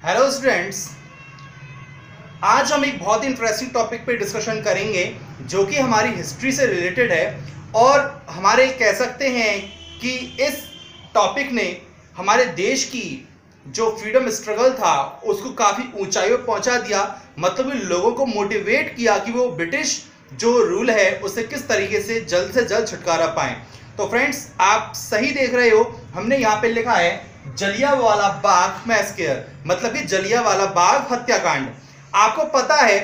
Hello students आज हम एक बहुत इंटरेस्टिंग टॉपिक पे डिस्कशन करेंगे, जो कि हमारी हिस्ट्री से रिलेटेड है, और हमारे कह सकते हैं कि इस टॉपिक ने हमारे देश की जो फ्रीडम स्ट्रगल था, उसको काफ़ी ऊंचाई पर पहुँचा दिया। मतलब लोगों को मोटिवेट किया कि वो ब्रिटिश जो रूल है, उसे किस तरीके से जल्द से जल्द छुटकारा पाएँ। तो फ्रेंड्स आप सही देख रहे हो, हमने यहाँ पे लिखा है जलिया वाला बाग मैस्केयर मतलब कि जलिया वाला बाग हत्याकांड। आपको पता है,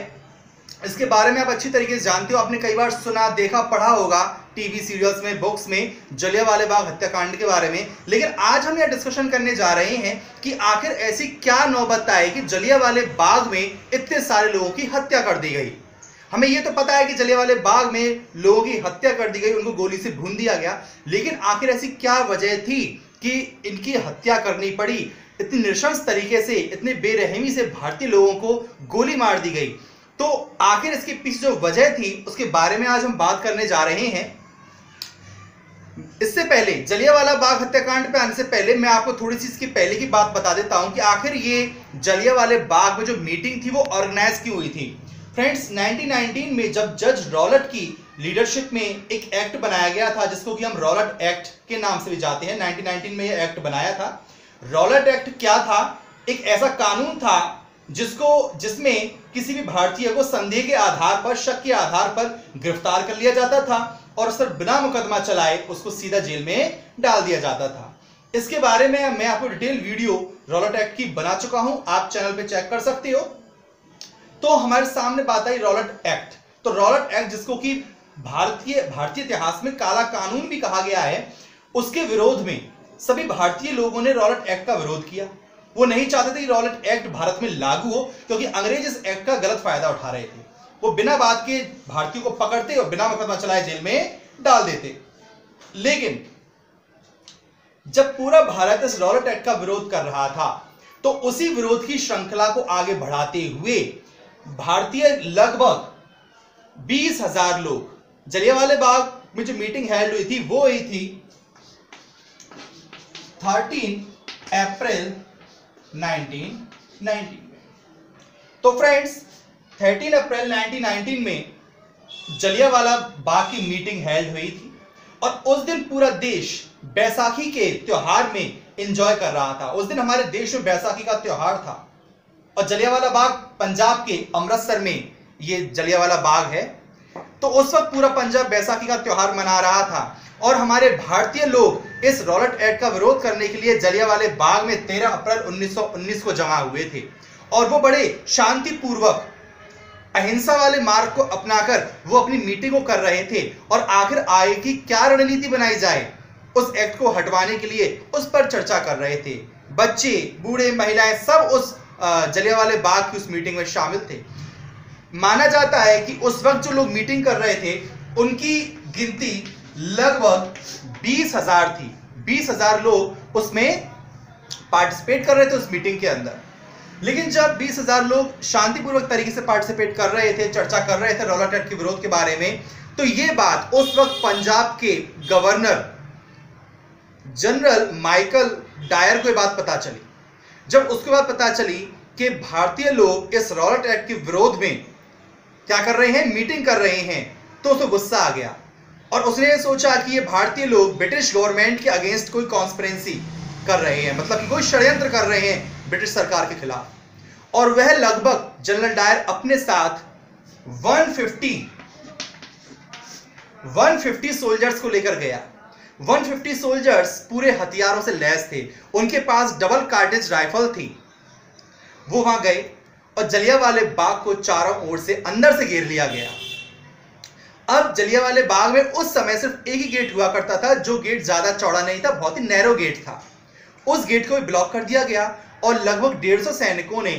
इसके बारे में आप अच्छी तरीके से जानते हो, आपने कई बार सुना, देखा, पढ़ा होगा टीवी सीरियल्स में, बुक्स में जलिया वाले बाग हत्याकांड के बारे में। लेकिन आज हम यह डिस्कशन करने जा रहे हैं कि आखिर ऐसी क्या नौबत आई कि जलिया वाले बाग में इतने सारे लोगों की हत्या कर दी गई। हमें यह तो पता है कि जलिया वाले बाग में लोगों की हत्या कर दी गई, उनको गोली से भून दिया गया। लेकिन आखिर ऐसी क्या वजह थी? कि इनकी हत्या करनी पड़ी। इतनी नृशंस तरीके से, इतने बेरहमी से भारतीय लोगों को गोली मार दी गई। तो आखिर इसके पीछे जो वजह थी, उसके बारे में आज हम बात करने जा रहे हैं। इससे पहले, जलियावाला बाग हत्याकांड पे आने से पहले मैं आपको थोड़ी सी इसकी पहले की बात बता देता हूँ कि आखिर ये जलियावाले बाग में जो मीटिंग थी, वो ऑर्गेनाइज की हुई थी? फ्रेंड्स 1919 में जब जज रॉलट की लीडरशिप में एक एक्ट बनाया गया था, जिसको कि हम रॉलट एक्ट के नाम से भी जाते हैं। 1919 में यह एक्ट बनाया था। रॉलट एक्ट क्या था? एक ऐसा कानून था, जिसको, जिसमें किसी भी भारतीय को संदेह के आधार पर, शक के आधार पर गिरफ़्तार कर लिया जाता था और उस पर बिना मुकदमा चलाए उसको सीधा जेल में डाल दिया जाता था। इसके बारे में मैं आपको डिटेल वीडियो रॉलट एक्ट की बना चुका हूँ, आप चैनल पे चेक कर सकते हो। तो हमारे सामने बात आई रॉलट एक्ट। तो रॉलट एक्ट जिसको कि भारतीय भारतीय इतिहास में काला कानून भी कहा गया है, उसके विरोध में सभी भारतीय लोगों ने रॉलट एक्ट का विरोध किया। वो नहीं चाहते थे कि रॉलट एक्ट भारत में लागू हो, क्योंकि अंग्रेज़ इस एक्ट का गलत फ़ायदा उठा रहे थे। वो बिना बात के भारतीयों को पकड़ते और बिना मुकदमा चलाए जेल में डाल देते। लेकिन जब पूरा भारत इस रॉलट एक्ट का विरोध कर रहा था तो उसी विरोध की श्रृंखला को आगे बढ़ाते हुए भारतीय लगभग बीस हज़ार लोग जलियावाले बाग में जो मीटिंग हेल्ड हुई थी, वो हुई थी 13 अप्रैल 1919 में तो फ्रेंड्स 13 अप्रैल 1919 में जलियावाला बाग की मीटिंग हेल्ड हुई थी और उस दिन पूरा देश बैसाखी के त्योहार में एंजॉय कर रहा था। उस दिन हमारे देश में बैसाखी का त्योहार था और जलियावाला बाग पंजाब के अमृतसर में ये जलियावाला बाग है। तो उस वक्त पूरा पंजाब बैसाखी का त्यौहार मना रहा था। और हमारे भारतीय लोग इस रॉलट एक्ट का विरोध करने के लिए जलियावाले बाग में 13 अप्रैल 1919 को जमा हुए थे। और वो बड़े शांतिपूर्वक अहिंसा वाले मार्ग को अपनाकर वो अपनी मीटिंग को कर रहे थे। और आखिर आगे की क्या रणनीति बनाई जाए, उस एक्ट को हटवाने के लिए उस पर चर्चा कर रहे थे। बच्चे, बूढ़े, महिलाएँ सब उस जलियावाले बाग की उस मीटिंग में शामिल थे। माना जाता है कि उस वक्त जो लोग मीटिंग कर रहे थे, उनकी गिनती लगभग बीस हज़ार थी। बीस हज़ार लोग उसमें पार्टिसिपेट कर रहे थे उस मीटिंग के अंदर। लेकिन जब बीस हज़ार लोग शांतिपूर्वक तरीके से पार्टिसिपेट कर रहे थे, चर्चा कर रहे थे रोला के विरोध के बारे में तो ये बात उस वक्त पंजाब के गवर्नर जनरल माइकल डायर को बात पता चली। जब उसके बाद पता चली कि भारतीय लोग इस रॉलट एक्ट के विरोध में क्या कर रहे हैं? मीटिंग कर रहे हैं। तो उसे गुस्सा आ गया। और उसने सोचा कि ये भारतीय लोग ब्रिटिश गवर्नमेंट के अगेंस्ट कोई कॉन्स्परेंसी कर रहे हैं। मतलब कि कोई षड्यंत्र कर रहे हैं ब्रिटिश सरकार के खिलाफ। और वह लगभग जनरल डायर अपने साथ 150 150 सोल्जर्स को लेकर गया। 150 सोल्जर्स पूरे हथियारों से लैस थे। उनके पास डबल कार्टेज राइफल थी। वो वहाँ गए। और जलिया वाले बाग को चारों ओर से अंदर से घेर लिया गया। अब जलिया वाले बाग में उस समय सिर्फ़ एक ही गेट हुआ करता था, जो गेट ज़्यादा चौड़ा नहीं था, बहुत ही नैरो गेट था। उस गेट को भी ब्लॉक कर दिया गया और लगभग डेढ़ सौ सैनिकों ने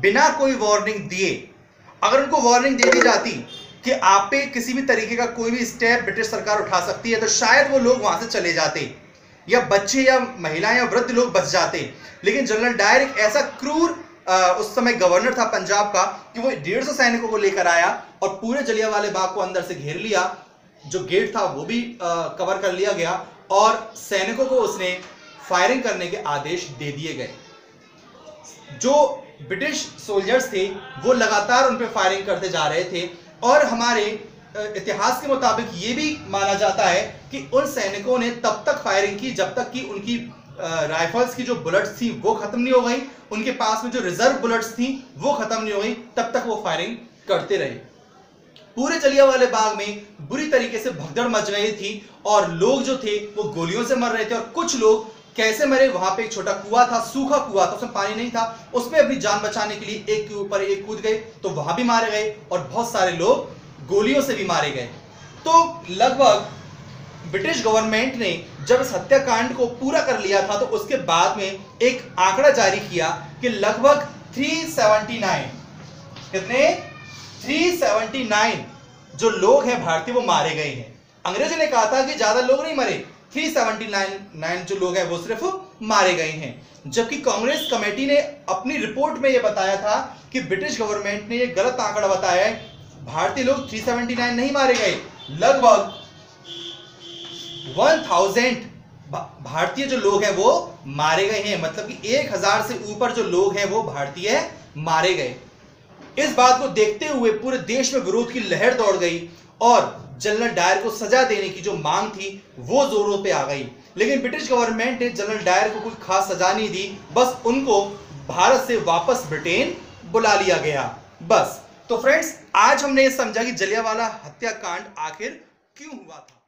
बिना कोई वार्निंग दिए, अगर उनको वार्निंग दे दी जाती कि आप पे किसी भी तरीके का कोई भी स्टेप ब्रिटिश सरकार उठा सकती है तो शायद वो लोग वहाँ से चले जाते, या बच्चे या महिलाएँ या वृद्ध लोग बच जाते। लेकिन जनरल डायर एक ऐसा क्रूर उस समय गवर्नर था पंजाब का कि वो डेढ़ सौ सैनिकों को लेकर आया और पूरे जलिया वाले बाग को अंदर से घेर लिया। जो गेट था वो भी आ, कवर कर लिया गया और सैनिकों को उसने फायरिंग करने के आदेश दे दिए गए। जो ब्रिटिश सोल्जर्स थे वो लगातार उन पर फायरिंग करते जा रहे थे और हमारे इतिहास के मुताबिक ये भी माना जाता है कि उन सैनिकों ने तब तक फायरिंग की जब तक कि उनकी राइफल्स की जो बुलेट्स थी, वो खत्म नहीं हो गई। उनके पास में जो रिज़र्व बुलेट्स थी, वो खत्म नहीं हो गई। तब तक वो फायरिंग करते रहे। पूरे चलिया वाले बाग में बुरी तरीके से भगदड़ मच गई थी और लोग जो थे, वो गोलियों से मर रहे थे और कुछ लोग कैसे मरे, वहाँ पे एक छोटा कुआ था, सूखा कुआ था, उसमें पानी नहीं था। उसमें अपनी जान बचाने के लिए एक के ऊपर एक कूद गए तो वहाँ भी मारे गए और बहुत सारे लोग गोलियों से भी मारे गए। तो लगभग ब्रिटिश गवर्नमेंट ने जब इस हत्याकांड को पूरा कर लिया था तो उसके बाद में एक आंकड़ा जारी किया कि लगभग 379 कितने? 379 जो लोग हैं भारतीय, वो मारे गए हैं। अंग्रेज़ों ने कहा था कि ज़्यादा लोग नहीं मरे 379 जो लोग हैं, वो सिर्फ़ मारे गए हैं। जबकि कांग्रेस कमेटी ने अपनी रिपोर्ट में यह बताया था कि ब्रिटिश गवर्नमेंट ने यह गलत आंकड़ा बताया है, भारतीय लोग 379 नहीं मारे गए, लगभग 1000 भारतीय जो लोग हैं वो मारे गए हैं। मतलब कि 1000 से ऊपर जो लोग हैं वो भारतीय मारे गए। इस बात को देखते हुए पूरे देश में विरोध की लहर दौड़ गई और जनरल डायर को सजा देने की जो मांग थी, वो जोरों पे आ गई। लेकिन ब्रिटिश गवर्नमेंट ने जनरल डायर को कोई खास सजा नहीं दी। बस उनको भारत से वापस ब्रिटेन बुला लिया गया। बस। तो फ्रेंड्स, आज हमने समझा कि जलियावाला हत्याकांड आखिर क्यों हुआ था?